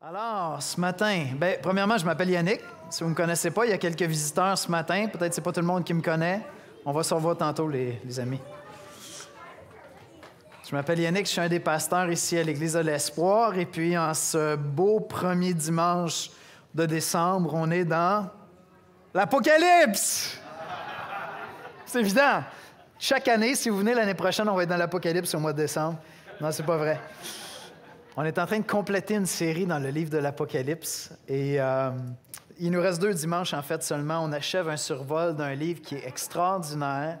Alors, ce matin, ben, premièrement, je m'appelle Yannick. Si vous ne me connaissez pas, il y a quelques visiteurs ce matin. Peut-être que ce n'est pas tout le monde qui me connaît. On va se revoir tantôt, les, les amis. Je m'appelle Yannick, je suis un des pasteurs ici à l'Église de l'Espoir. Et puis, en ce beau premier dimanche de décembre, on est dans l'Apocalypse. C'est évident. Chaque année, si vous venez l'année prochaine, on va être dans l'Apocalypse au mois de décembre. Non, c'est pas vrai. On est en train de compléter une série dans le livre de l'Apocalypse. Et euh, il nous reste deux dimanches, en fait, seulement. On achève un survol d'un livre qui est extraordinaire.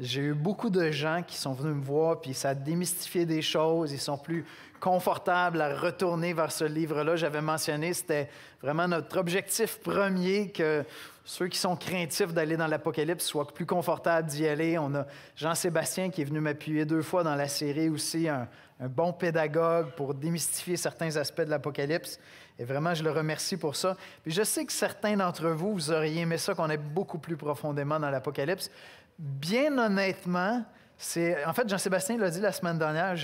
J'ai eu beaucoup de gens qui sont venus me voir, puis ça a démystifié des choses. Ils sont plus confortables à retourner vers ce livre-là. J'avais mentionné, c'était vraiment notre objectif premier que ceux qui sont craintifs d'aller dans l'Apocalypse soient plus confortables d'y aller. On a Jean-Sébastien qui est venu m'appuyer deux fois dans la série aussi, un bon pédagogue pour démystifier certains aspects de l'Apocalypse. Et vraiment, je le remercie pour ça. Puis je sais que certains d'entre vous, vous auriez aimé ça qu'on ait beaucoup plus profondément dans l'Apocalypse. Bien honnêtement, c'est... En fait, Jean-Sébastien l'a dit la semaine dernière,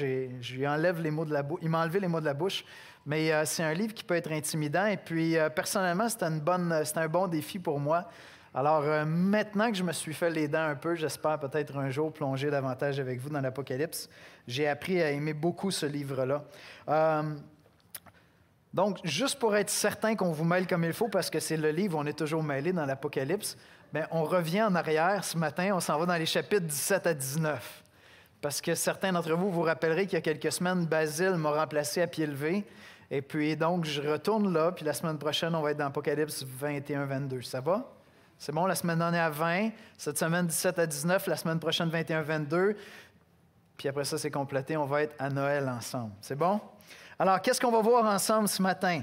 enlève les mots de la. Il m'a enlevé les mots de la bouche. Mais euh, c'est un livre qui peut être intimidant. Et puis, euh, personnellement, c'était, une bonne... c'était un bon défi pour moi. Alors, euh, maintenant que je me suis fait les dents un peu, j'espère peut-être un jour plonger davantage avec vous dans l'Apocalypse. J'ai appris à aimer beaucoup ce livre-là. Euh, donc, juste pour être certain qu'on vous mêle comme il faut, parce que c'est le livre où on est toujours mêlé dans l'Apocalypse, bien, on revient en arrière ce matin, on s'en va dans les chapitres 17 à 19. Parce que certains d'entre vous vous rappellerez qu'il y a quelques semaines, Basile m'a remplacé à pied levé. Et puis, donc, je retourne là, puis la semaine prochaine, on va être dans Apocalypse 21-22. Ça va? C'est bon, la semaine dernière 20, cette semaine 17 à 19, la semaine prochaine 21-22. Puis après ça, c'est complété, on va être à Noël ensemble. C'est bon? Alors, qu'est-ce qu'on va voir ensemble ce matin?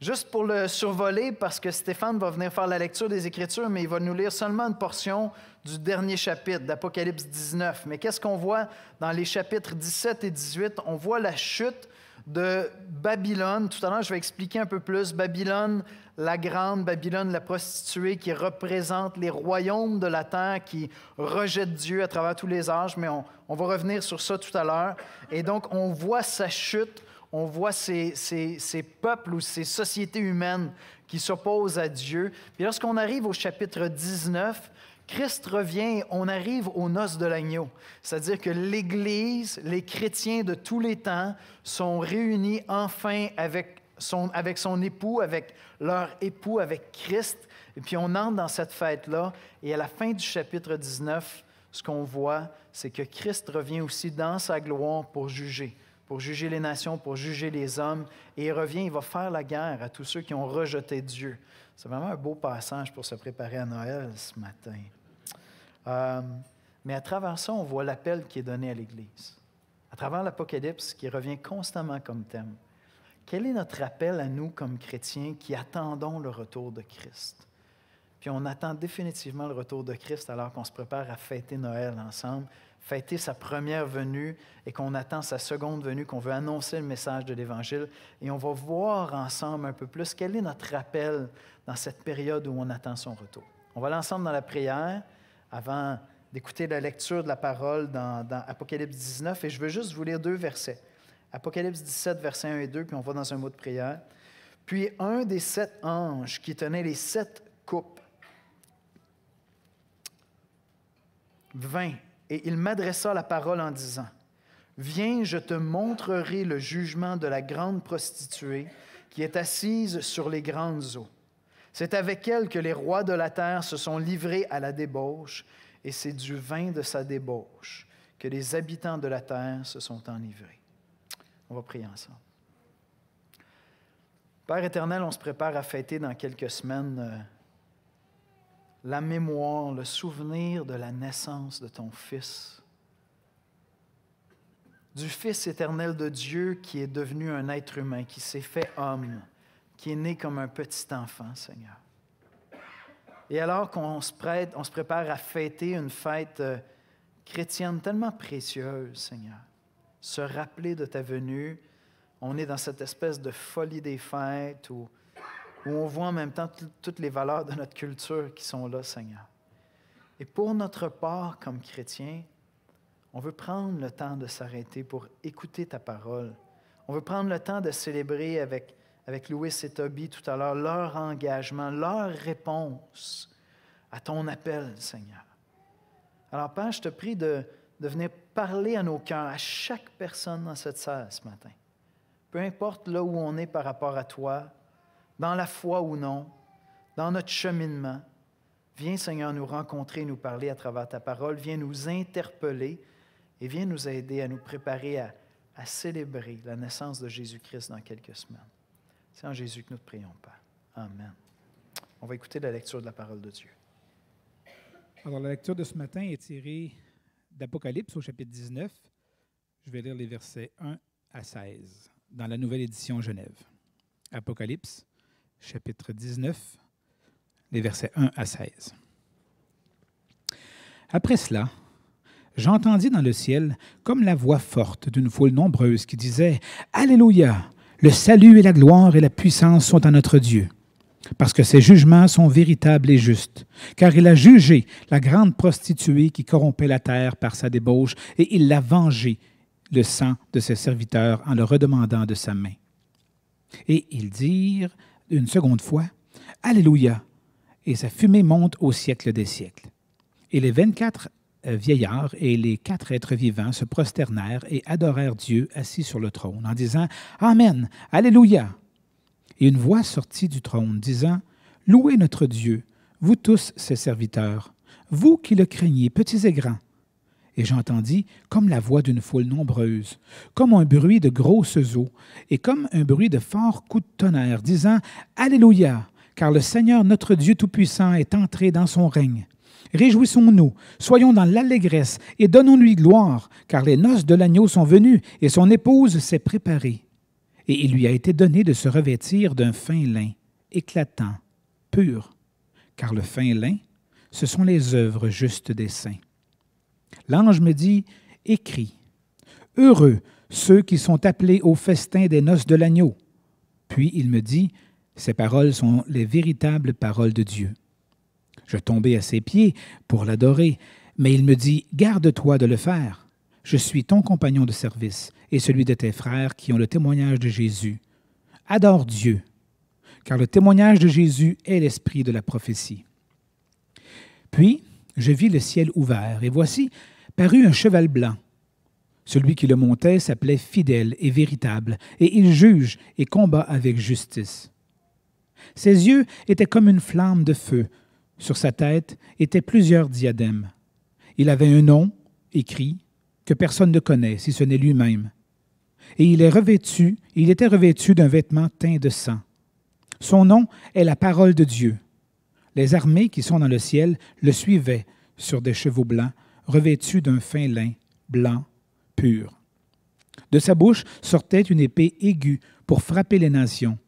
Juste pour le survoler, parce que Stéphane va venir faire la lecture des Écritures, mais il va nous lire seulement une portion du dernier chapitre d'Apocalypse 19. Mais qu'est-ce qu'on voit dans les chapitres 17 et 18? On voit la chute de Babylone. Tout à l'heure, je vais expliquer un peu plus. Babylone, la grande Babylone, la prostituée, qui représente les royaumes de la terre, qui rejettent Dieu à travers tous les âges, mais on, va revenir sur ça tout à l'heure. Et donc, on voit sa chute, on voit ces, ces, ces peuples ou ces sociétés humaines qui s'opposent à Dieu. Puis lorsqu'on arrive au chapitre 19, Christ revient, on arrive aux noces de l'agneau. C'est-à-dire que l'Église, les chrétiens de tous les temps sont réunis enfin avec son, avec son époux, avec leur époux, avec Christ. Et puis on entre dans cette fête-là. Et à la fin du chapitre 19, ce qu'on voit, c'est que Christ revient aussi dans sa gloire pour juger, pour juger les nations, pour juger les hommes. Et il revient, il va faire la guerre à tous ceux qui ont rejeté Dieu. C'est vraiment un beau passage pour se préparer à Noël ce matin. Euh, mais à travers ça, on voit l'appel qui est donné à l'Église. À travers l'Apocalypse qui revient constamment comme thème. Quel est notre appel à nous comme chrétiens qui attendons le retour de Christ? Puis on attend définitivement le retour de Christ alors qu'on se prépare à fêter Noël ensemble, fêter sa première venue et qu'on attend sa seconde venue, qu'on veut annoncer le message de l'Évangile. Et on va voir ensemble un peu plus quel est notre appel dans cette période où on attend son retour. On va aller ensemble dans la prière avant d'écouter la lecture de la parole dans, Apocalypse 19 et je veux juste vous lire deux versets. Apocalypse 17, versets 1 et 2, puis on va dans un mot de prière. Puis un des sept anges qui tenait les sept coupes vint et il m'adressa la parole en disant, Viens, je te montrerai le jugement de la grande prostituée qui est assise sur les grandes eaux. C'est avec elle que les rois de la terre se sont livrés à la débauche, et c'est du vin de sa débauche que les habitants de la terre se sont enivrés. On va prier ensemble. Père éternel, on se prépare à fêter dans quelques semaines euh, la mémoire, le souvenir de la naissance de ton Fils, du Fils éternel de Dieu qui est devenu un être humain, qui s'est fait homme, qui est né comme un petit enfant, Seigneur. Et alors qu'on se, se prépare à fêter une fête euh, chrétienne tellement précieuse, Seigneur, se rappeler de ta venue, on est dans cette espèce de folie des fêtes où, où on voit en même temps toutes les valeurs de notre culture qui sont là, Seigneur. Et pour notre part, comme chrétiens, on veut prendre le temps de s'arrêter pour écouter ta parole. On veut prendre le temps de célébrer avec, avec Louis et Toby tout à l'heure, leur engagement, leur réponse à ton appel, Seigneur. Alors, Père, je te prie de, venir parler à nos cœurs, à chaque personne dans cette salle ce matin. Peu importe là où on est par rapport à toi, dans la foi ou non, dans notre cheminement, viens, Seigneur, nous rencontrer, nous parler à travers ta parole. Viens nous interpeller et viens nous aider à nous préparer à, à célébrer la naissance de Jésus-Christ dans quelques semaines. C'est en Jésus que nous te prions, Père. Amen. On va écouter la lecture de la parole de Dieu. Alors, la lecture de ce matin est tirée d'Apocalypse au chapitre 19. Je vais lire les versets 1 à 16 dans la nouvelle édition Genève. Apocalypse, chapitre 19, les versets 1 à 16. Après cela, j'entendis dans le ciel comme la voix forte d'une foule nombreuse qui disait Alléluia Le salut et la gloire et la puissance sont à notre Dieu, parce que ses jugements sont véritables et justes, car il a jugé la grande prostituée qui corrompait la terre par sa débauche, et il l'a vengé le sang de ses serviteurs en le redemandant de sa main. Et ils dirent une seconde fois Alléluia et sa fumée monte au siècle des siècles. Et les vingt-quatre euh, vieillards et les quatre êtres vivants se prosternèrent et adorèrent Dieu assis sur le trône, en disant Amen, Alléluia. Et une voix sortit du trône, disant Louez notre Dieu, vous tous ses serviteurs, vous qui le craignez, petits et grands. Et j'entendis comme la voix d'une foule nombreuse, comme un bruit de grosses eaux, et comme un bruit de forts coups de tonnerre, disant Alléluia, car le Seigneur notre Dieu Tout-Puissant est entré dans son règne. Réjouissons-nous, soyons dans l'allégresse et donnons-lui gloire, car les noces de l'agneau sont venues et son épouse s'est préparée. Et il lui a été donné de se revêtir d'un fin lin, éclatant, pur, car le fin lin, ce sont les œuvres justes des saints. L'ange me dit, écris, Heureux ceux qui sont appelés au festin des noces de l'agneau. Puis il me dit, Ces paroles sont les véritables paroles de Dieu. Je tombai à ses pieds pour l'adorer, mais il me dit, Garde-toi de le faire. Je suis ton compagnon de service et celui de tes frères qui ont le témoignage de Jésus. Adore Dieu, car le témoignage de Jésus est l'esprit de la prophétie. Puis je vis le ciel ouvert, et voici parut un cheval blanc. Celui qui le montait s'appelait fidèle et véritable, et il juge et combat avec justice. Ses yeux étaient comme une flamme de feu, sur sa tête étaient plusieurs diadèmes. Il avait un nom, écrit, que personne ne connaît, si ce n'est lui-même. Et il est revêtu, il était revêtu d'un vêtement teint de sang. Son nom est la parole de Dieu. Les armées qui sont dans le ciel le suivaient sur des chevaux blancs, revêtus d'un fin lin blanc, pur. De sa bouche sortait une épée aiguë pour frapper les nations.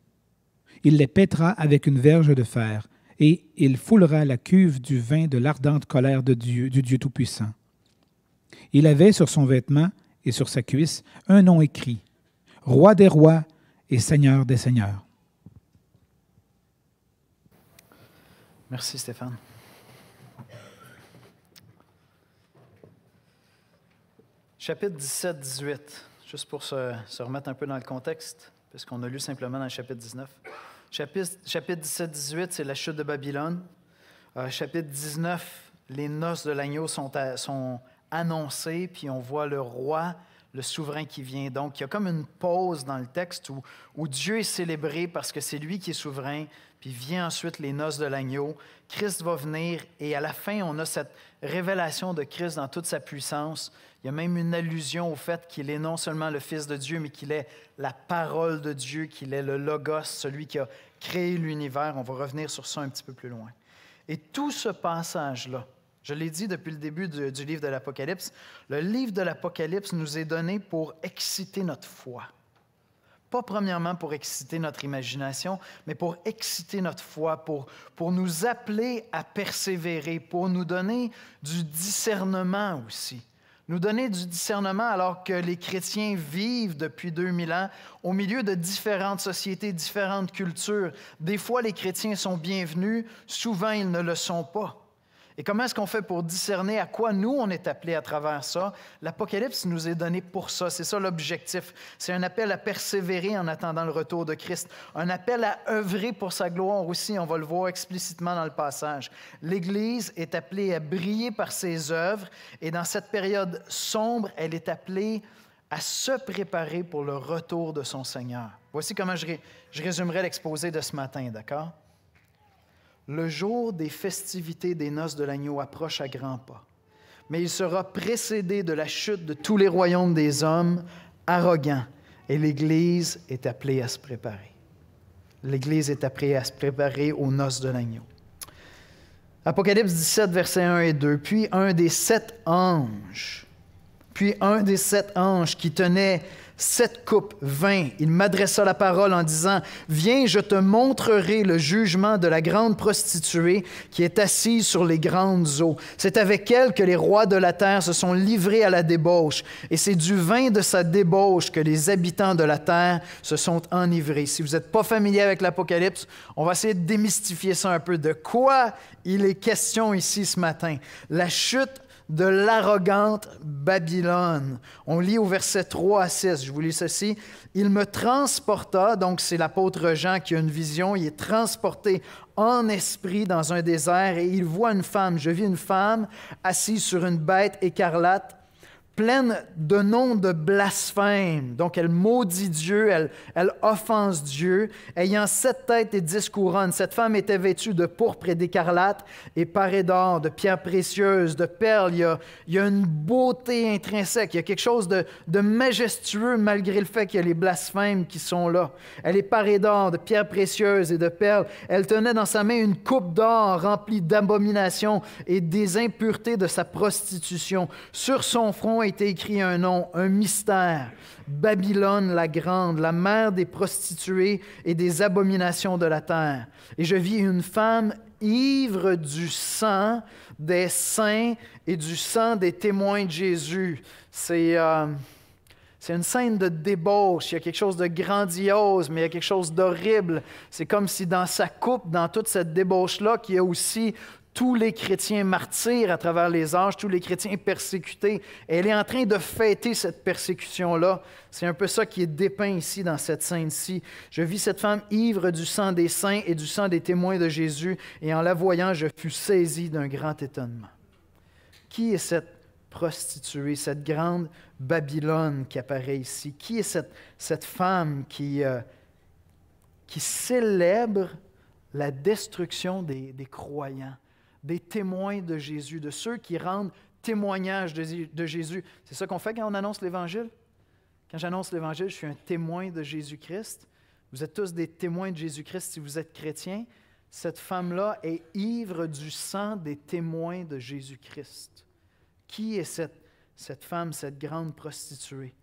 Il les pètera avec une verge de fer, et il foulera la cuve du vin de l'ardente colère du Dieu Tout-Puissant. Il avait sur son vêtement et sur sa cuisse un nom écrit Roi des rois et Seigneur des seigneurs. Merci Stéphane. Chapitre 17-18, juste pour se, se, remettre un peu dans le contexte, puisqu'on a lu simplement dans le chapitre 19. Chapitre, chapitre 17-18, c'est la chute de Babylone. Euh, chapitre 19, les noces de l'agneau sont, sont annoncées, puis on voit le roi, le souverain qui vient. Donc, il y a comme une pause dans le texte où, Dieu est célébré parce que c'est lui qui est souverain, puis vient ensuite les noces de l'agneau. Christ va venir, et à la fin, on a cette révélation de Christ dans toute sa puissance. Il y a même une allusion au fait qu'il est non seulement le Fils de Dieu, mais qu'il est la parole de Dieu, qu'il est le Logos, celui qui a créé l'univers. On va revenir sur ça un petit peu plus loin. Et tout ce passage-là, je l'ai dit depuis le début du, livre de l'Apocalypse, le livre de l'Apocalypse nous est donné pour exciter notre foi. Pas premièrement pour exciter notre imagination, mais pour exciter notre foi, pour, pour nous appeler à persévérer, pour nous donner du discernement aussi nous donner du discernement alors que les chrétiens vivent depuis 2000 ans au milieu de différentes sociétés, différentes cultures. Des fois, les chrétiens sont bienvenus, souvent ils ne le sont pas. Et comment est-ce qu'on fait pour discerner à quoi nous, on est appelés à travers ça? L'Apocalypse nous est donné pour ça. C'est ça l'objectif. C'est un appel à persévérer en attendant le retour de Christ. Un appel à œuvrer pour sa gloire aussi. On va le voir explicitement dans le passage. L'Église est appelée à briller par ses œuvres. Et dans cette période sombre, elle est appelée à se préparer pour le retour de son Seigneur. Voici comment je, je résumerai l'exposé de ce matin, d'accord? Le jour des festivités des noces de l'agneau approche à grands pas, mais il sera précédé de la chute de tous les royaumes des hommes arrogants, et l'Église est appelée à se préparer. L'Église est appelée à se préparer aux noces de l'agneau. Apocalypse 17, versets 1 et 2. Puis un des sept anges, puis un des sept anges qui tenait cette coupe vint, il m'adressa la parole en disant, Viens, je te montrerai le jugement de la grande prostituée qui est assise sur les grandes eaux. C'est avec elle que les rois de la terre se sont livrés à la débauche, et c'est du vin de sa débauche que les habitants de la terre se sont enivrés. Si vous n'êtes pas familier avec l'Apocalypse, on va essayer de démystifier ça un peu. De quoi il est question ici ce matin? La chute de l'arrogante Babylone. On lit au verset 3 à 6, je vous lis ceci. Il me transporta, donc c'est l'apôtre Jean qui a une vision, il est transporté en esprit dans un désert et il voit une femme. Je vis une femme assise sur une bête écarlate pleine de noms de blasphème. Donc, elle maudit Dieu, elle, elle offense Dieu, ayant sept têtes et dix couronnes. Cette femme était vêtue de pourpre et d'écarlate et parée d'or, de pierres précieuses, de perles. Il y, a, il y a, une beauté intrinsèque, il y a quelque chose de, de majestueux malgré le fait qu'il y a les blasphèmes qui sont là. Elle est parée d'or, de pierres précieuses et de perles. Elle tenait dans sa main une coupe d'or remplie d'abominations et des impuretés de sa prostitution. Sur son front, été écrit un nom, un mystère. Babylone la grande, la mère des prostituées et des abominations de la terre. Et je vis une femme ivre du sang des saints et du sang des témoins de Jésus. C'est euh, une scène de débauche. Il y a quelque chose de grandiose, mais il y a quelque chose d'horrible. C'est comme si dans sa coupe, dans toute cette débauche-là, qu'il y a aussi tous les chrétiens martyrs à travers les âges, tous les chrétiens persécutés. elle est en train de fêter cette persécution-là. C'est un peu ça qui est dépeint ici dans cette scène-ci. Je vis cette femme ivre du sang des saints et du sang des témoins de Jésus, et en la voyant, je fus saisi d'un grand étonnement. Qui est cette prostituée, cette grande Babylone qui apparaît ici? Qui est cette, cette femme qui, euh, qui célèbre la destruction des, des croyants? Des témoins de Jésus, de ceux qui rendent témoignage de, Jésus. C'est ça qu'on fait quand on annonce l'Évangile? Quand j'annonce l'Évangile, je suis un témoin de Jésus-Christ. Vous êtes tous des témoins de Jésus-Christ si vous êtes chrétiens. Cette femme-là est ivre du sang des témoins de Jésus-Christ. Qui est cette, cette femme, cette grande prostituée?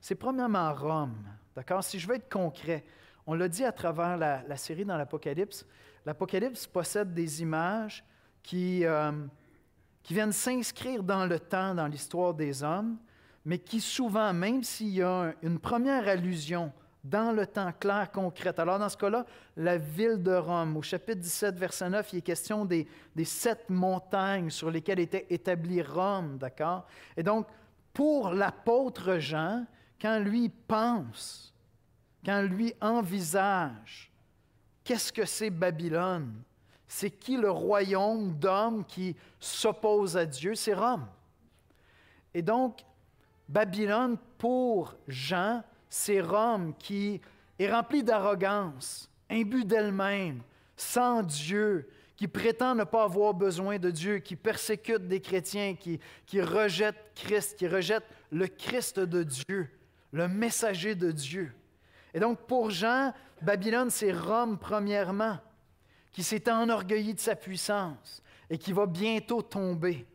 C'est premièrement Rome. D'accord? Si je veux être concret, on l'a dit à travers la série dans l'Apocalypse, l'Apocalypse possède des images qui, euh, qui viennent s'inscrire dans le temps, dans l'histoire des hommes, mais qui souvent, même s'il y a une première allusion dans le temps clair, concrète. Alors dans ce cas-là, la ville de Rome, au chapitre 17, verset 9, il est question des sept montagnes sur lesquelles était établie Rome, d'accord? Et donc, pour l'apôtre Jean, quand lui pense, quand lui envisage, qu'est-ce que c'est Babylone? C'est qui le royaume d'hommes qui s'oppose à Dieu? C'est Rome. Et donc, Babylone, pour Jean, c'est Rome qui est remplie d'arrogance, imbue d'elle-même, sans Dieu, qui prétend ne pas avoir besoin de Dieu, qui persécute des chrétiens, qui, rejette Christ, qui rejette le Christ de Dieu, le messager de Dieu. Et donc, pour Jean, Babylone, c'est Rome premièrement qui s'est enorgueilli de sa puissance et qui va bientôt tomber.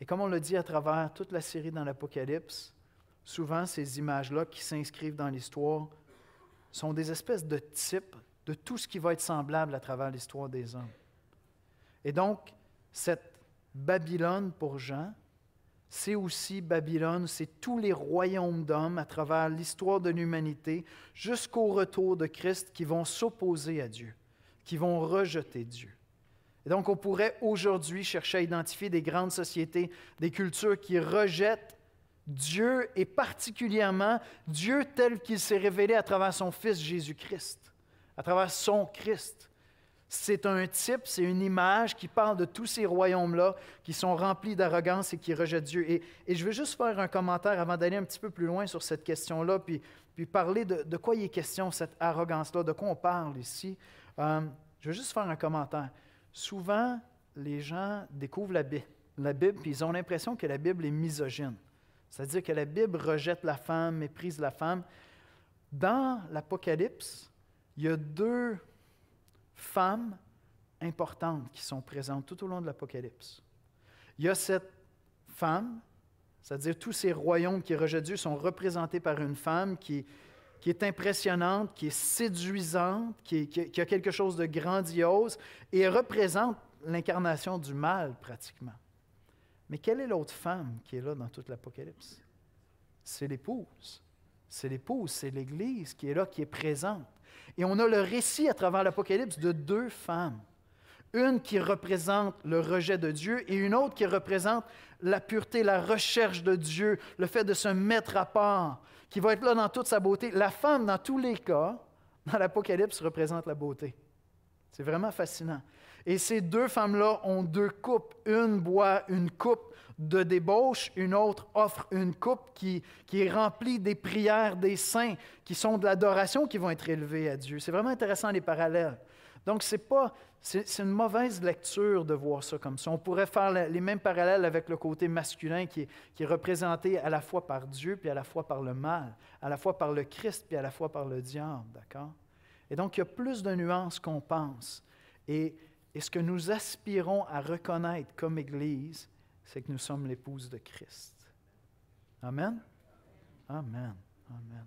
Et comme on l'a dit à travers toute la série dans l'Apocalypse, souvent ces images-là qui s'inscrivent dans l'histoire sont des espèces de types de tout ce qui va être semblable à travers l'histoire des hommes. Et donc, cette Babylone pour Jean, c'est aussi Babylone, c'est tous les royaumes d'hommes à travers l'histoire de l'humanité jusqu'au retour de Christ qui vont s'opposer à Dieu, qui vont rejeter Dieu. Et donc, on pourrait aujourd'hui chercher à identifier des grandes sociétés, des cultures qui rejettent Dieu et particulièrement Dieu tel qu'il s'est révélé à travers son Fils Jésus-Christ, à travers son Christ. C'est un type, c'est une image qui parle de tous ces royaumes-là qui sont remplis d'arrogance et qui rejettent Dieu. Et, je veux juste faire un commentaire avant d'aller un petit peu plus loin sur cette question-là, puis, parler de, de, quoi il est question, cette arrogance-là, de quoi on parle ici. Euh, je veux juste faire un commentaire. Souvent, les gens découvrent la Bible, la Bible puis ils ont l'impression que la Bible est misogyne. C'est-à-dire que la Bible rejette la femme, méprise la femme. Dans l'Apocalypse, il y a deux femmes importantes qui sont présentes tout au long de l'Apocalypse. Il y a cette femme, c'est-à-dire tous ces royaumes qui rejettent Dieu sont représentés par une femme qui, est impressionnante, qui est séduisante, qui, a quelque chose de grandiose, et représente l'incarnation du mal pratiquement. Mais quelle est l'autre femme qui est là dans toute l'Apocalypse? C'est l'épouse. C'est l'épouse, c'est l'Église qui est là, qui est présente. Et on a le récit à travers l'Apocalypse de deux femmes. Une qui représente le rejet de Dieu et une autre qui représente la pureté, la recherche de Dieu, le fait de se mettre à part, qui va être là dans toute sa beauté. La femme, dans tous les cas, dans l'Apocalypse, représente la beauté. C'est vraiment fascinant. Et ces deux femmes-là ont deux coupes. Une boit une coupe de débauche, une autre offre une coupe qui, qui est remplie des prières des saints, qui sont de l'adoration qui vont être élevées à Dieu. C'est vraiment intéressant les parallèles. Donc, c'est pas, c'est une mauvaise lecture de voir ça comme ça. On pourrait faire les mêmes parallèles avec le côté masculin qui est, qui est représenté à la fois par Dieu puis à la fois par le mal, à la fois par le Christ puis à la fois par le diable, d'accord? Et donc, il y a plus de nuances qu'on pense. Et, ce que nous aspirons à reconnaître comme Église, c'est que nous sommes l'épouse de Christ. Amen? Amen. Amen.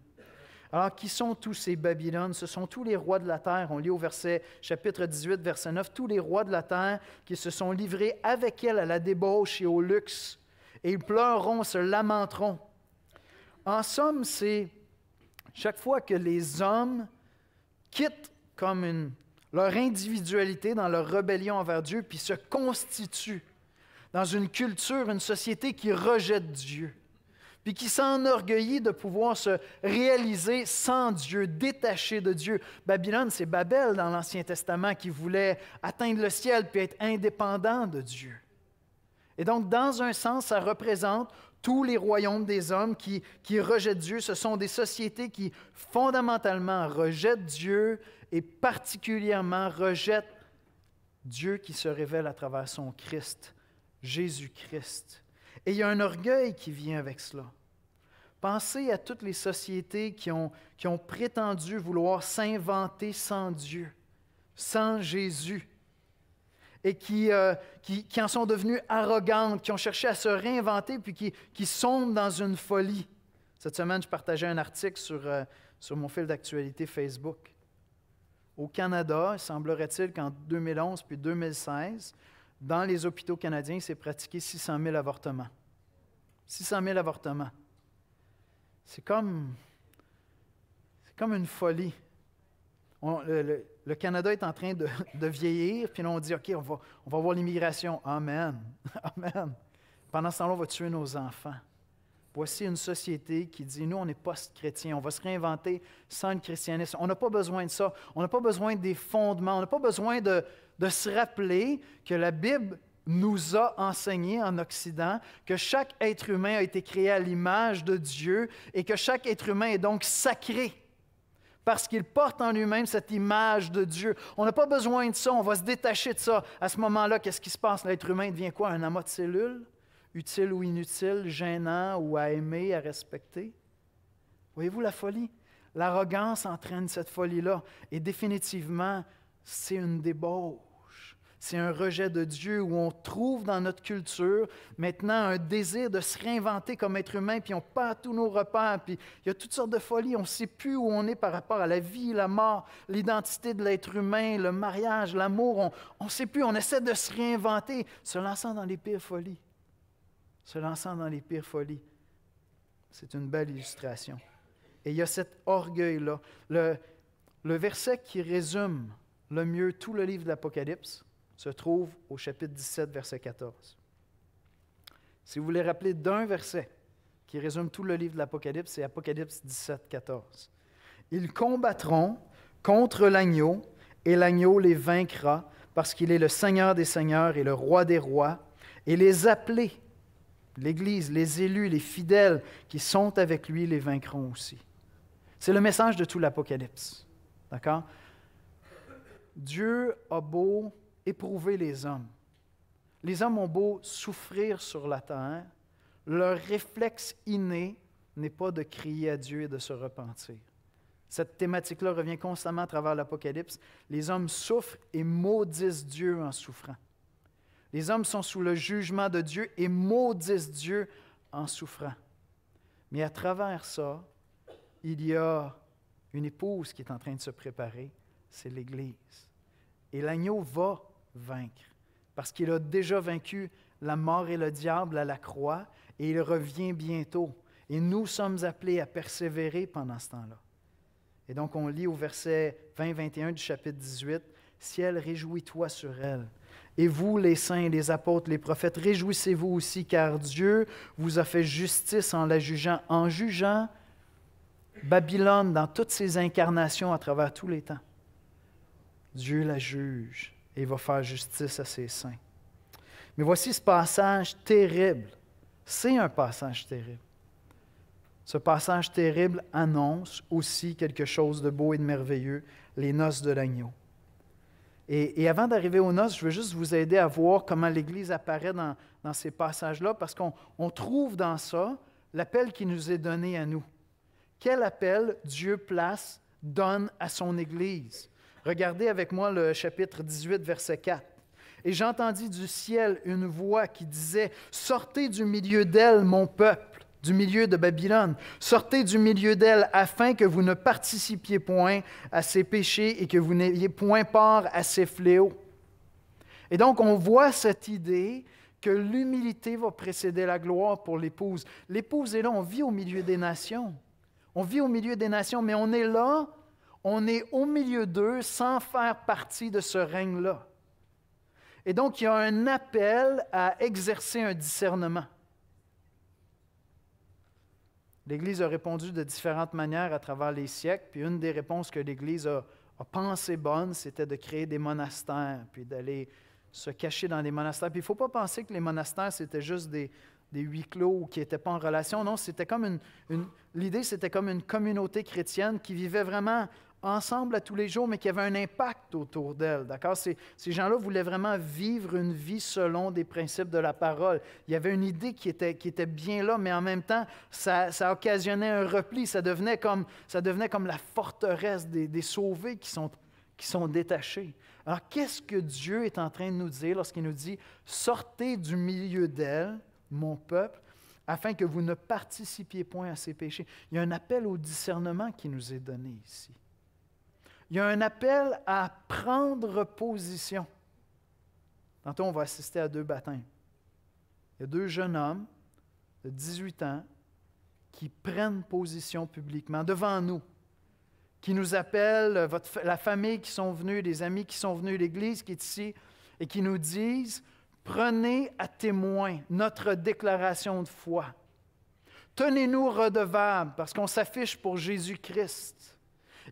Alors, qui sont tous ces Babylones? Ce sont tous les rois de la terre. On lit au verset, chapitre 18, verset 9, tous les rois de la terre qui se sont livrés avec elle à la débauche et au luxe. Et ils pleureront, se lamenteront. En somme, c'est chaque fois que les hommes quittent comme une, leur individualité dans leur rébellion envers Dieu, puis se constituent dans une culture, une société qui rejette Dieu, puis qui s'enorgueillit de pouvoir se réaliser sans Dieu, détaché de Dieu. Babylone, c'est Babel dans l'Ancien Testament qui voulait atteindre le ciel puis être indépendant de Dieu. Et donc, dans un sens, ça représente tous les royaumes des hommes qui, qui rejettent Dieu. Ce sont des sociétés qui fondamentalement rejettent Dieu et particulièrement rejettent Dieu qui se révèle à travers son Christ Jésus-Christ. Et il y a un orgueil qui vient avec cela. Pensez à toutes les sociétés qui ont, qui ont prétendu vouloir s'inventer sans Dieu, sans Jésus, et qui, euh, qui, en sont devenues arrogantes, qui ont cherché à se réinventer, puis qui, qui sombrent dans une folie. Cette semaine, je partageais un article sur, euh, sur mon fil d'actualité Facebook. Au Canada, semblerait-il qu'en 2011 puis 2016, dans les hôpitaux canadiens, il s'est pratiqué 600 000 avortements. 600 000 avortements. C'est comme, comme une folie. Canada est en train de, vieillir, puis là, on dit, OK, on va, on l'immigration. Amen. Amen. Pendant ce temps-là, on va tuer nos enfants. Voici une société qui dit, nous, on est post-chrétiens, on va se réinventer sans le christianisme. On n'a pas besoin de ça. On n'a pas besoin des fondements. On n'a pas besoin de se rappeler que la Bible nous a enseigné en Occident que chaque être humain a été créé à l'image de Dieu et que chaque être humain est donc sacré parce qu'il porte en lui-même cette image de Dieu. On n'a pas besoin de ça, on va se détacher de ça. À ce moment-là, qu'est-ce qui se passe? L'être humain devient quoi? Un amas de cellules? Utile ou inutile, gênant ou à aimer, à respecter? Voyez-vous la folie? L'arrogance entraîne cette folie-là. Et définitivement, c'est une débauche. C'est un rejet de Dieu où on trouve dans notre culture maintenant un désir de se réinventer comme être humain, puis on perd tous nos repères, puis il y a toutes sortes de folies. On ne sait plus où on est par rapport à la vie, la mort, l'identité de l'être humain, le mariage, l'amour. On ne sait plus, on essaie de se réinventer, se lançant dans les pires folies. Se lançant dans les pires folies. C'est une belle illustration. Et il y a cet orgueil-là. Le, le verset qui résume le mieux tout le livre de l'Apocalypse, se trouve au chapitre 17, verset 14. Si vous voulez rappeler d'un verset qui résume tout le livre de l'Apocalypse, c'est Apocalypse 17, 14. Ils combattront contre l'agneau, et l'agneau les vaincra, parce qu'il est le Seigneur des seigneurs et le roi des rois, et les appelés, l'Église, les élus, les fidèles qui sont avec lui, les vaincront aussi. C'est le message de tout l'Apocalypse. D'accord? Dieu a beau éprouver les hommes. Les hommes ont beau souffrir sur la terre, leur réflexe inné n'est pas de crier à Dieu et de se repentir. Cette thématique-là revient constamment à travers l'Apocalypse. Les hommes souffrent et maudissent Dieu en souffrant. Les hommes sont sous le jugement de Dieu et maudissent Dieu en souffrant. Mais à travers ça, il y a une épouse qui est en train de se préparer, c'est l'Église. Et l'agneau va vaincre, parce qu'il a déjà vaincu la mort et le diable à la croix, et il revient bientôt. Et nous sommes appelés à persévérer pendant ce temps-là. Et donc on lit au verset 20-21 du chapitre 18, Ciel, réjouis-toi sur elle. Et vous, les saints, les apôtres, les prophètes, réjouissez-vous aussi, car Dieu vous a fait justice en la jugeant, en jugeant Babylone dans toutes ses incarnations à travers tous les temps. Dieu la juge et va faire justice à ses saints. Mais voici ce passage terrible. C'est un passage terrible. Ce passage terrible annonce aussi quelque chose de beau et de merveilleux, les noces de l'agneau. Et, avant d'arriver aux noces, je veux juste vous aider à voir comment l'Église apparaît dans ces passages-là, parce qu'on trouve dans ça l'appel qui nous est donné à nous. Quel appel Dieu place, donne à son Église? Regardez avec moi le chapitre 18, verset 4. Et j'entendis du ciel une voix qui disait, Sortez du milieu d'elle, mon peuple, du milieu de Babylone. Sortez du milieu d'elle afin que vous ne participiez point à ses péchés et que vous n'ayez point part à ses fléaux. Et donc on voit cette idée que l'humilité va précéder la gloire pour l'épouse. L'épouse est là, on vit au milieu des nations. On vit au milieu des nations, mais on est là, on est au milieu d'eux sans faire partie de ce règne-là. Et donc, il y a un appel à exercer un discernement. L'Église a répondu de différentes manières à travers les siècles, puis une des réponses que l'Église a, a pensé bonne, c'était de créer des monastères, puis d'aller se cacher dans des monastères. Puis il ne faut pas penser que les monastères, c'était juste des, huis clos qui n'étaient pas en relation. Non, c'était comme une, l'idée, c'était comme une communauté chrétienne qui vivait vraiment ensemble à tous les jours, mais qui avait un impact autour d'elle. D'accord? Ces, gens-là voulaient vraiment vivre une vie selon des principes de la parole. Il y avait une idée qui était, bien là, mais en même temps, ça, occasionnait un repli. Ça devenait comme, la forteresse des, sauvés qui sont détachés. Alors, qu'est-ce que Dieu est en train de nous dire lorsqu'il nous dit Sortez du milieu d'elle mon peuple, afin que vous ne participiez point à ses péchés. Il y a un appel au discernement qui nous est donné ici. Il y a un appel à prendre position. Tantôt, on va assister à deux baptêmes. Il y a deux jeunes hommes de 18 ans qui prennent position publiquement devant nous, qui nous appellent, la famille qui sont venus, les amis qui sont venus, l'Église qui est ici, et qui nous disent, Prenez à témoin notre déclaration de foi. Tenez-nous redevables parce qu'on s'affiche pour Jésus-Christ.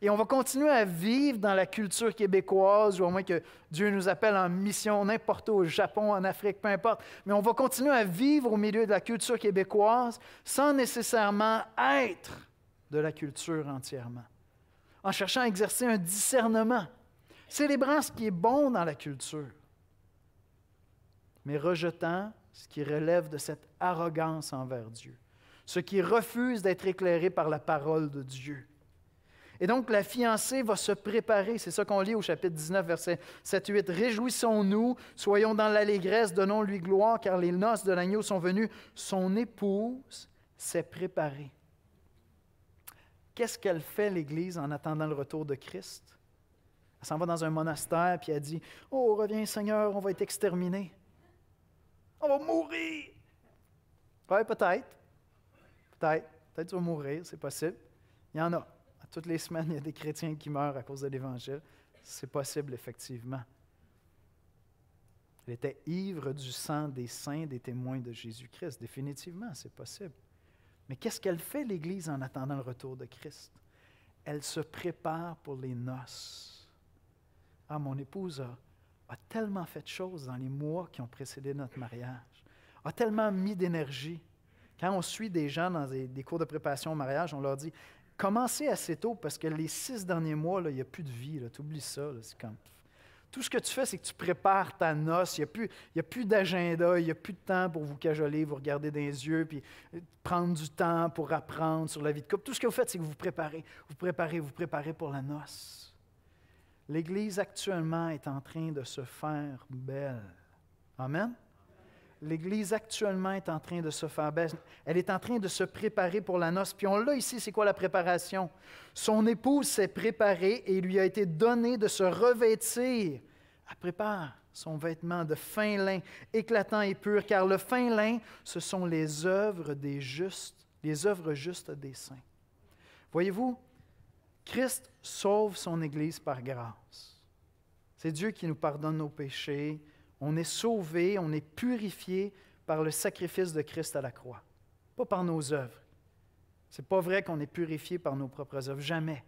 Et on va continuer à vivre dans la culture québécoise, ou au moins que Dieu nous appelle en mission n'importe où, au Japon, en Afrique, peu importe. Mais on va continuer à vivre au milieu de la culture québécoise sans nécessairement être de la culture entièrement. En cherchant à exercer un discernement, célébrant ce qui est bon dans la culture mais rejetant ce qui relève de cette arrogance envers Dieu, ce qui refuse d'être éclairé par la parole de Dieu. Et donc la fiancée va se préparer, c'est ça qu'on lit au chapitre 19, verset 7-8. Réjouissons-nous, soyons dans l'allégresse, donnons-lui gloire, car les noces de l'agneau sont venues. Son épouse s'est préparée. Qu'est-ce qu'elle fait, l'Église, en attendant le retour de Christ? Elle s'en va dans un monastère, puis elle dit, Oh, reviens Seigneur, on va être exterminés. On va mourir. Oui, peut-être. Peut-être. Peut-être tu vas mourir, c'est possible. Il y en a. Toutes les semaines, il y a des chrétiens qui meurent à cause de l'Évangile. C'est possible, effectivement. Elle était ivre du sang des saints, des témoins de Jésus-Christ. Définitivement, c'est possible. Mais qu'est-ce qu'elle fait, l'Église, en attendant le retour de Christ? Elle se prépare pour les noces. Ah, mon épouse a tellement fait de choses dans les mois qui ont précédé notre mariage, a tellement mis d'énergie. Quand on suit des gens dans des, cours de préparation au mariage, on leur dit commencez assez tôt parce que les six derniers mois, il n'y a plus de vie. Tu oublies ça. C'est comme tout ce que tu fais, c'est que tu prépares ta noce. Il n'y a plus, d'agenda, il n'y a plus de temps pour vous cajoler, vous regarder dans les yeux, puis euh, prendre du temps pour apprendre sur la vie de couple. Tout ce que vous faites, c'est que vous préparez, vous préparez, vous préparez pour la noce. L'Église actuellement est en train de se faire belle. Amen. L'Église actuellement est en train de se faire belle. Elle est en train de se préparer pour la noce. Puis on l'a ici, c'est quoi la préparation? Son épouse s'est préparée et il lui a été donné de se revêtir. Elle prépare son vêtement de fin lin, éclatant et pur, car le fin lin, ce sont les œuvres des justes, les œuvres justes des saints. Voyez-vous, Christ sauve son Église par grâce. C'est Dieu qui nous pardonne nos péchés, on est sauvé, on est purifié par le sacrifice de Christ à la croix, pas par nos œuvres. C'est pas vrai qu'on est purifié par nos propres œuvres, jamais.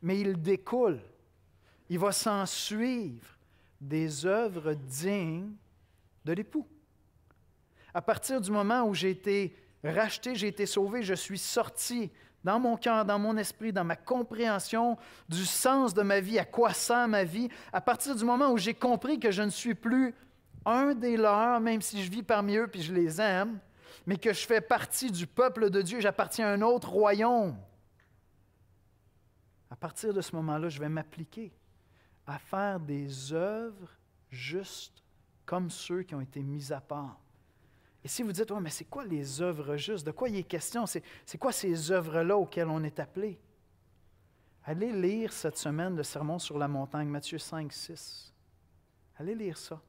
Mais il découle, il va s'en suivre des œuvres dignes de l'époux. À partir du moment où j'ai été racheté, j'ai été sauvé, je suis sorti dans mon cœur, dans mon esprit, dans ma compréhension du sens de ma vie, à quoi sert ma vie, à partir du moment où j'ai compris que je ne suis plus un des leurs, même si je vis parmi eux puis je les aime, mais que je fais partie du peuple de Dieu, j'appartiens à un autre royaume. À partir de ce moment-là, je vais m'appliquer à faire des œuvres justes comme ceux qui ont été mis à part. Et si vous dites, ouais, mais c'est quoi les œuvres justes? De quoi il est question? C'est, quoi ces œuvres-là auxquelles on est appelé? Allez lire cette semaine le Sermon sur la montagne, Matthieu 5, 6. Allez lire ça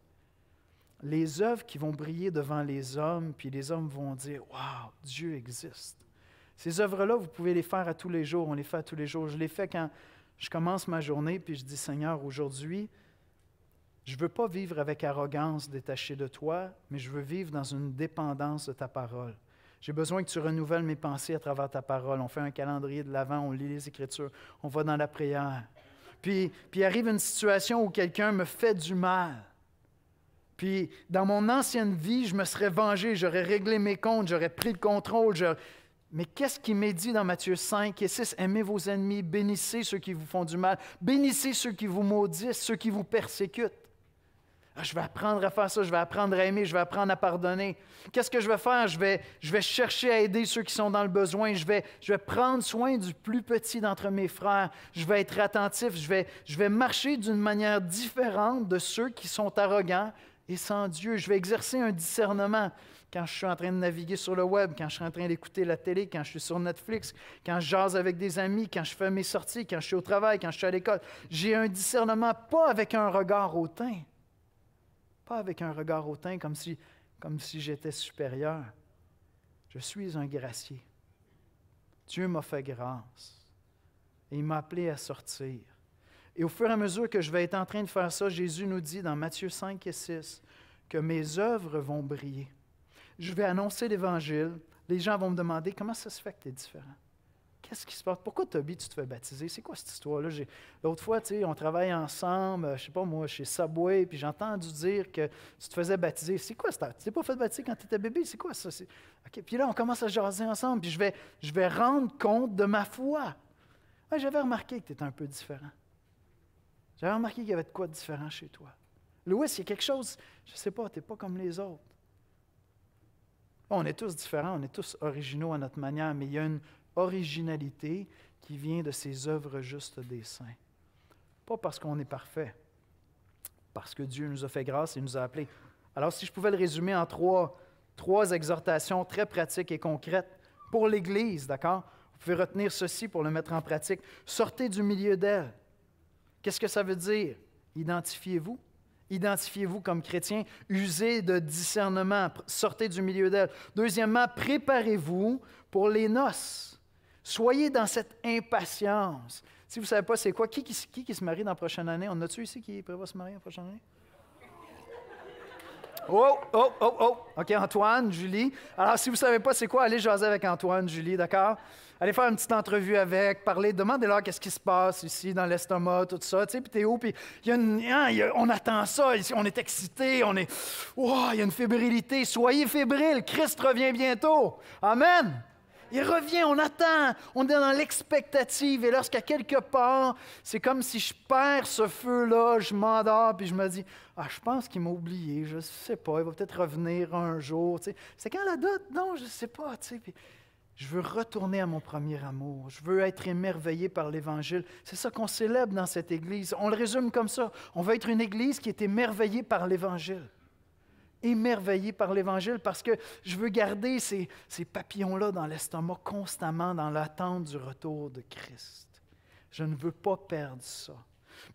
les œuvres qui vont briller devant les hommes, puis les hommes vont dire Waouh, Dieu existe. Ces œuvres-là, vous pouvez les faire à tous les jours. On les fait à tous les jours. Je les fais quand je commence ma journée, puis je dis Seigneur, aujourd'hui, je ne veux pas vivre avec arrogance détaché de toi, mais je veux vivre dans une dépendance de ta parole. J'ai besoin que tu renouvelles mes pensées à travers ta parole. On fait un calendrier de l'avant, on lit les Écritures, on va dans la prière. Puis, puis arrive une situation où quelqu'un me fait du mal. Puis, dans mon ancienne vie, je me serais vengé, j'aurais réglé mes comptes, j'aurais pris le contrôle. Mais qu'est-ce qui m'est dit dans Matthieu 5 et 6? Aimez vos ennemis, bénissez ceux qui vous font du mal, bénissez ceux qui vous maudissent, ceux qui vous persécutent. Ah, je vais apprendre à faire ça, je vais apprendre à aimer, je vais apprendre à pardonner. Qu'est-ce que je vais faire? Je vais, je vais chercher à aider ceux qui sont dans le besoin. Je vais, je vais prendre soin du plus petit d'entre mes frères. Je vais être attentif. Je vais, je vais marcher d'une manière différente de ceux qui sont arrogants, et sans Dieu. Je vais exercer un discernement quand je suis en train de naviguer sur le web, quand je suis en train d'écouter la télé, quand je suis sur Netflix, quand je jase avec des amis, quand je fais mes sorties, quand je suis au travail, quand je suis à l'école. J'ai un discernement pas avec un regard hautain, avec un regard hautain comme si, comme si j'étais supérieur. Je suis un gracier. Dieu m'a fait grâce et il m'a appelé à sortir. Et au fur et à mesure que je vais être en train de faire ça, Jésus nous dit dans Matthieu 5 et 6 que mes œuvres vont briller. Je vais annoncer l'Évangile. Les gens vont me demander comment ça se fait que tu es différent? Qu'est-ce qui se passe? Pourquoi Toby, tu te fais baptiser? C'est quoi cette histoire-là? L'autre fois, tu sais, on travaille ensemble, je sais pas moi, chez Subway, puis j'ai entendu dire que tu te faisais baptiser. C'est quoi ça? Tu t'es pas fait baptiser quand tu étais bébé? C'est quoi ça? Puis là, on commence à jaser ensemble, puis je vais, je vais rendre compte de ma foi. J'avais remarqué que tu étais un peu différent. J'avais remarqué qu'il y avait de quoi de différent chez toi. Louis, il y a quelque chose, je ne sais pas, tu n'es pas comme les autres. On est tous différents, on est tous originaux à notre manière, mais il y a une originalité qui vient de ces œuvres justes des saints. Pas parce qu'on est parfait, parce que Dieu nous a fait grâce et nous a appelés. Alors, si je pouvais le résumer en trois, trois exhortations très pratiques et concrètes pour l'Église, d'accord? Vous pouvez retenir ceci pour le mettre en pratique. Sortez du milieu d'elle. Qu'est-ce que ça veut dire? Identifiez-vous. Identifiez-vous comme chrétien. Usez de discernement. Sortez du milieu d'elle. Deuxièmement, préparez-vous pour les noces. Soyez dans cette impatience. Si vous ne savez pas c'est quoi, qui qui, se marie dans la prochaine année? On a-tu ici qui prévoit se marier la prochaine année? Oh, oh, oh, oh. OK, Antoine, Julie. Alors, si vous ne savez pas c'est quoi, allez jaser avec Antoine, Julie, d'accord? Allez faire une petite entrevue avec, parler, demandez-leur qu'est-ce qui se passe ici dans l'estomac, tout ça. Tu sais, puis t'es où? Puis il y a une, hein, on attend ça, on est excité, on est. Wow, il y a une fébrilité. Soyez fébriles, Christ revient bientôt. Amen. Il revient, on attend, on est dans l'expectative. Et lorsqu'à quelque part, c'est comme si je perds ce feu-là, je m'endors, puis je me dis, ah, je pense qu'il m'a oublié, je ne sais pas, il va peut-être revenir un jour. tu sais. C'est quand la date? Non, je ne sais pas. tu sais. Je veux retourner à mon premier amour. Je veux être émerveillé par l'Évangile. C'est ça qu'on célèbre dans cette Église. On le résume comme ça. On veut être une Église qui est émerveillée par l'Évangile émerveillé par l'Évangile parce que je veux garder ces, ces papillons-là dans l'estomac constamment dans l'attente du retour de Christ. Je ne veux pas perdre ça.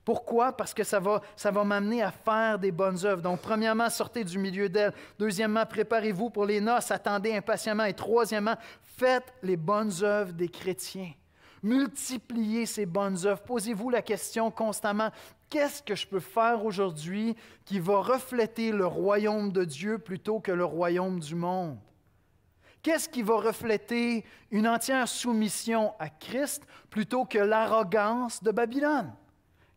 Pourquoi? Parce que ça va, ça va m'amener à faire des bonnes œuvres. Donc, premièrement, sortez du milieu d'elle. Deuxièmement, préparez-vous pour les noces, attendez impatiemment. Et troisièmement, faites les bonnes œuvres des chrétiens. Multipliez ces bonnes œuvres. Posez-vous la question constamment, qu'est-ce que je peux faire aujourd'hui qui va refléter le royaume de Dieu plutôt que le royaume du monde? Qu'est-ce qui va refléter une entière soumission à Christ plutôt que l'arrogance de Babylone?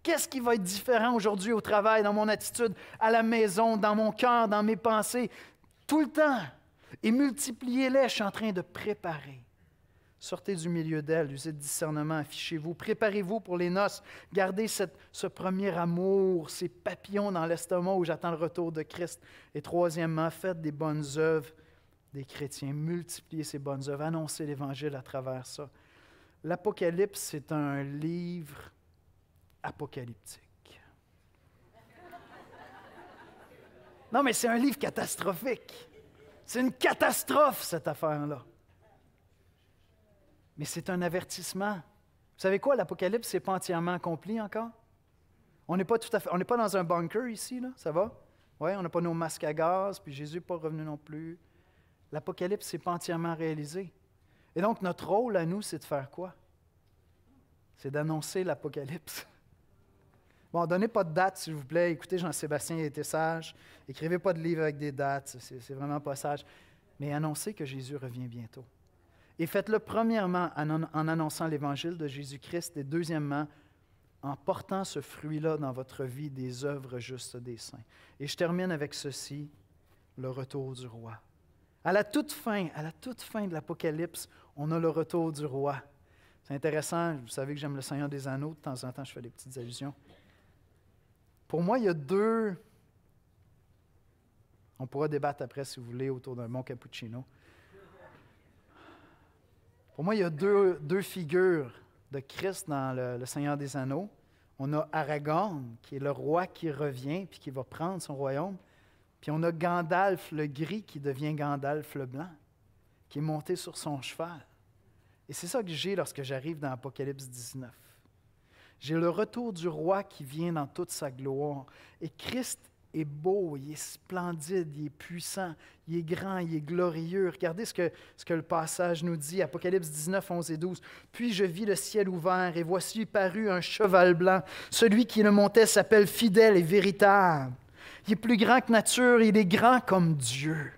Qu'est-ce qui va être différent aujourd'hui au travail, dans mon attitude, à la maison, dans mon cœur, dans mes pensées, tout le temps? Et multipliez-les, je suis en train de préparer. Sortez du milieu d'elle, usez de discernement, affichez-vous, préparez-vous pour les noces, gardez ce premier amour, ces papillons dans l'estomac où j'attends le retour de Christ. Et troisièmement, faites des bonnes œuvres des chrétiens, multipliez ces bonnes œuvres, annoncez l'Évangile à travers ça. L'Apocalypse, c'est un livre apocalyptique. Non, mais c'est un livre catastrophique. C'est une catastrophe, cette affaire-là. Mais c'est un avertissement. Vous savez quoi, l'Apocalypse n'est pas entièrement accompli encore? On n'est pas tout à fait, on n'est pas dans un bunker ici, là, ça va? Oui, on n'a pas nos masques à gaz, puis Jésus n'est pas revenu non plus. L'Apocalypse n'est pas entièrement réalisé. Et donc, notre rôle à nous, c'est de faire quoi? C'est d'annoncer l'Apocalypse. Bon, donnez pas de date, s'il vous plaît. Écoutez, Jean-Sébastien il été sage. Écrivez pas de livre avec des dates, c'est vraiment pas sage. Mais annoncez que Jésus revient bientôt. Et faites-le premièrement en, annonçant l'évangile de Jésus-Christ et deuxièmement en portant ce fruit-là dans votre vie des œuvres justes des saints. Et je termine avec ceci, le retour du roi. À la toute fin, à la toute fin de l'Apocalypse, on a le retour du roi. C'est intéressant, vous savez que j'aime le Seigneur des Anneaux, de temps en temps je fais des petites allusions. Pour moi, il y a deux. On pourra débattre après, si vous voulez, autour d'un bon cappuccino. Pour moi, il y a deux, deux figures de Christ dans le, le Seigneur des Anneaux. On a Aragorn, qui est le roi qui revient puis qui va prendre son royaume. Puis on a Gandalf le gris qui devient Gandalf le blanc, qui est monté sur son cheval. Et c'est ça que j'ai lorsque j'arrive dans Apocalypse 19. J'ai le retour du roi qui vient dans toute sa gloire. Et Christ est beau, il est splendide, il est puissant, il est grand, il est glorieux. Regardez ce que, ce que le passage nous dit, Apocalypse 19, 11 et 12. Puis je vis le ciel ouvert, et voici parut un cheval blanc. Celui qui le montait s'appelle fidèle et véritable. Il est plus grand que nature, il est grand comme Dieu.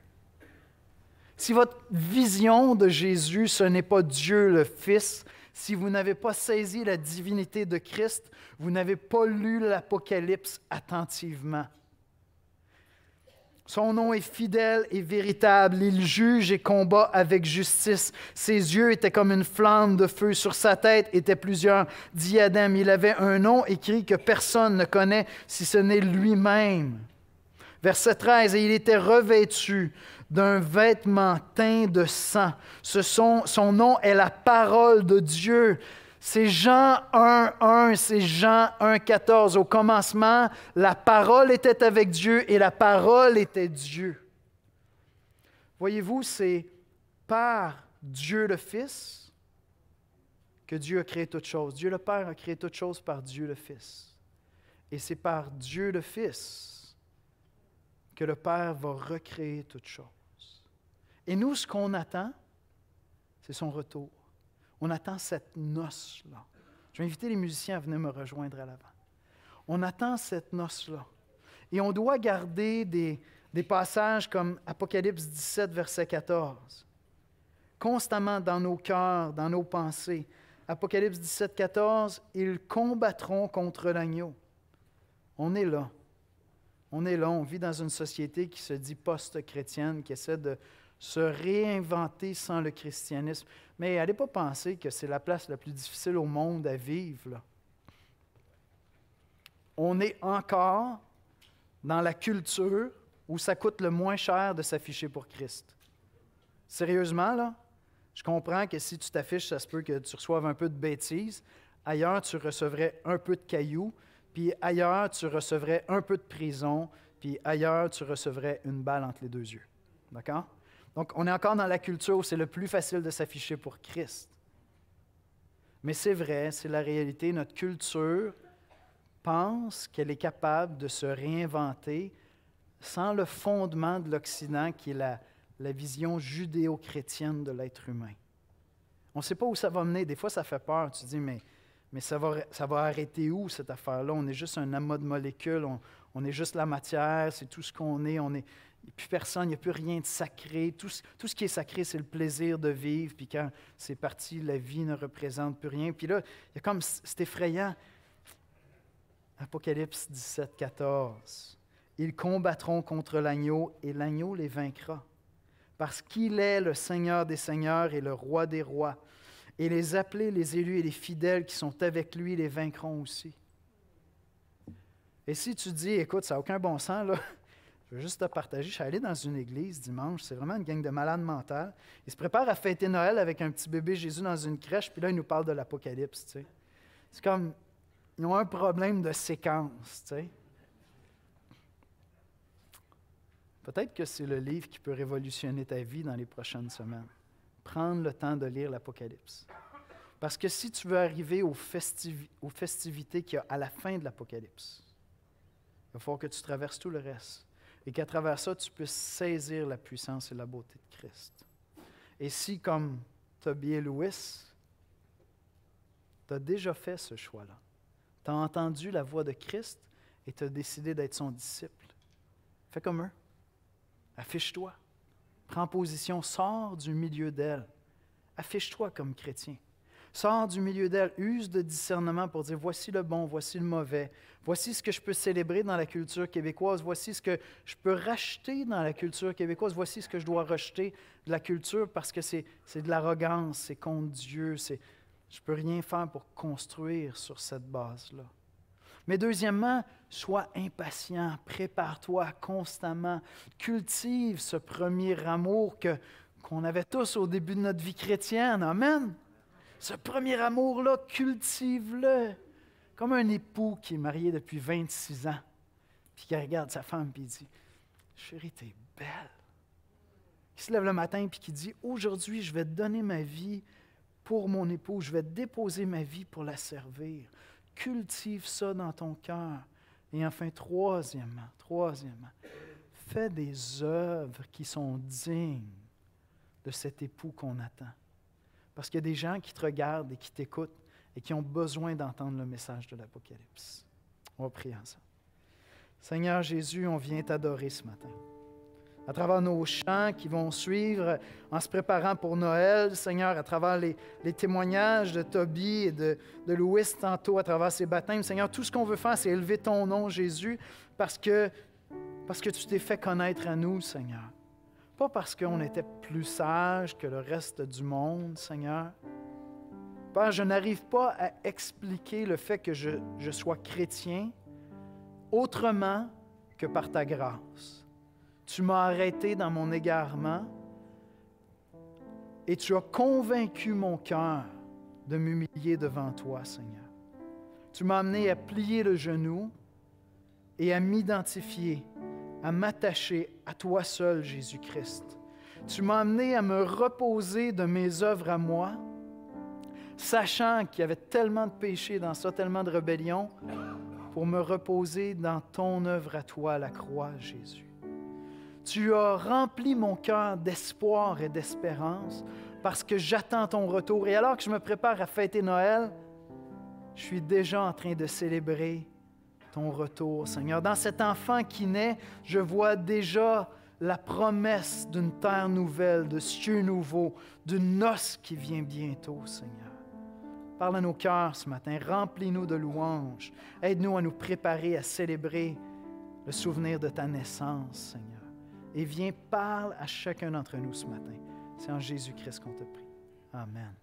Si votre vision de Jésus, ce n'est pas Dieu le Fils, si vous n'avez pas saisi la divinité de Christ, vous n'avez pas lu l'Apocalypse attentivement. Son nom est fidèle et véritable. Il juge et combat avec justice. Ses yeux étaient comme une flamme de feu. Sur sa tête étaient plusieurs diadèmes. Il avait un nom écrit que personne ne connaît si ce n'est lui-même. Verset 13, et il était revêtu d'un vêtement teint de sang. Son nom est la parole de Dieu. C'est Jean 1, 1, c'est Jean 1, 14. Au commencement, la parole était avec Dieu et la parole était Dieu. Voyez-vous, c'est par Dieu le Fils que Dieu a créé toutes choses. Dieu le Père a créé toutes choses par Dieu le Fils. Et c'est par Dieu le Fils que le Père va recréer toutes choses. Et nous, ce qu'on attend, c'est son retour. On attend cette noce-là. Je vais inviter les musiciens à venir me rejoindre à l'avant. On attend cette noce-là. Et on doit garder des, passages comme Apocalypse 17, verset 14. Constamment dans nos cœurs, dans nos pensées. Apocalypse 17, 14, ils combattront contre l'agneau. On est là. On est là, on vit dans une société qui se dit post-chrétienne, qui essaie de se réinventer sans le christianisme. Mais n'allez pas penser que c'est la place la plus difficile au monde à vivre. On est encore dans la culture où ça coûte le moins cher de s'afficher pour Christ. Sérieusement, là, je comprends que si tu t'affiches, ça se peut que tu reçoives un peu de bêtises. Ailleurs, tu recevrais un peu de cailloux puis ailleurs, tu recevrais un peu de prison, puis ailleurs, tu recevrais une balle entre les deux yeux. D'accord? Donc, on est encore dans la culture où c'est le plus facile de s'afficher pour Christ. Mais c'est vrai, c'est la réalité. Notre culture pense qu'elle est capable de se réinventer sans le fondement de l'Occident qui est la, vision judéo-chrétienne de l'être humain. On ne sait pas où ça va mener. Des fois, ça fait peur. Tu dis, mais mais ça va, ça va arrêter où, cette affaire-là? On est juste un amas de molécules, on, est juste la matière, c'est tout ce qu'on est. On est n'y a plus personne, il n'y a plus rien de sacré. Tout, tout ce qui est sacré, c'est le plaisir de vivre. Puis quand c'est parti, la vie ne représente plus rien. Puis là, il y a comme, c'est effrayant. Apocalypse 17, 14. Ils combattront contre l'agneau et l'agneau les vaincra. Parce qu'il est le Seigneur des seigneurs et le roi des rois et les appelés, les élus et les fidèles qui sont avec lui les vaincront aussi. Et si tu dis, écoute, ça n'a aucun bon sens, là, je veux juste te partager, je suis allé dans une église dimanche, c'est vraiment une gang de malades mentales. Ils se préparent à fêter Noël avec un petit bébé Jésus dans une crèche, puis là, ils nous parlent de l'Apocalypse. Tu sais. C'est comme, ils ont un problème de séquence. Tu sais. Peut-être que c'est le livre qui peut révolutionner ta vie dans les prochaines semaines prendre le temps de lire l'Apocalypse. Parce que si tu veux arriver aux, festivités qu'il y a à la fin de l'Apocalypse, il va falloir que tu traverses tout le reste. Et qu'à travers ça, tu puisses saisir la puissance et la beauté de Christ. Et si, comme Toby et Louis, tu as déjà fait ce choix-là, tu as entendu la voix de Christ et tu as décidé d'être son disciple, fais comme eux. Affiche-toi. Prends position, sors du milieu d'elle. Affiche-toi comme chrétien. Sors du milieu d'elle, use de discernement pour dire voici le bon, voici le mauvais, voici ce que je peux célébrer dans la culture québécoise, voici ce que je peux racheter dans la culture québécoise, voici ce que je dois rejeter de la culture parce que c'est de l'arrogance, c'est contre Dieu, je ne peux rien faire pour construire sur cette base-là. Mais deuxièmement, sois impatient, prépare-toi constamment, cultive ce premier amour que, qu'on avait tous au début de notre vie chrétienne. Amen. Ce premier amour-là, cultive-le. Comme un époux qui est marié depuis 26 ans, puis qui regarde sa femme, puis il dit Chérie, t'es belle. Il se lève le matin, puis qui dit Aujourd'hui, je vais donner ma vie pour mon époux, je vais déposer ma vie pour la servir. Cultive ça dans ton cœur. Et enfin, troisièmement, troisièmement, fais des œuvres qui sont dignes de cet époux qu'on attend. Parce qu'il y a des gens qui te regardent et qui t'écoutent et qui ont besoin d'entendre le message de l'Apocalypse. On va prier ensemble. Seigneur Jésus, on vient t'adorer ce matin à travers nos chants qui vont suivre en se préparant pour Noël, Seigneur, à travers les, témoignages de Toby et de, Louis tantôt, à travers ses baptêmes. Seigneur, tout ce qu'on veut faire, c'est élever ton nom, Jésus, parce que tu t'es fait connaître à nous, Seigneur. Pas parce qu'on était plus sages que le reste du monde, Seigneur. Père, je n'arrive pas à expliquer le fait que je, je sois chrétien autrement que par ta grâce. Tu m'as arrêté dans mon égarement et tu as convaincu mon cœur de m'humilier devant toi, Seigneur. Tu m'as amené à plier le genou et à m'identifier, à m'attacher à toi seul, Jésus-Christ. Tu m'as amené à me reposer de mes œuvres à moi, sachant qu'il y avait tellement de péché dans ça, tellement de rébellion, pour me reposer dans ton œuvre à toi, la croix, Jésus. Tu as rempli mon cœur d'espoir et d'espérance parce que j'attends ton retour. Et alors que je me prépare à fêter Noël, je suis déjà en train de célébrer ton retour, Seigneur. Dans cet enfant qui naît, je vois déjà la promesse d'une terre nouvelle, de cieux nouveaux, d'une noce qui vient bientôt, Seigneur. Parle à nos cœurs ce matin, remplis-nous de louanges, aide-nous à nous préparer à célébrer le souvenir de ta naissance, Seigneur. Et viens, parle à chacun d'entre nous ce matin. C'est en Jésus-Christ qu'on te prie. Amen.